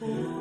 Oh.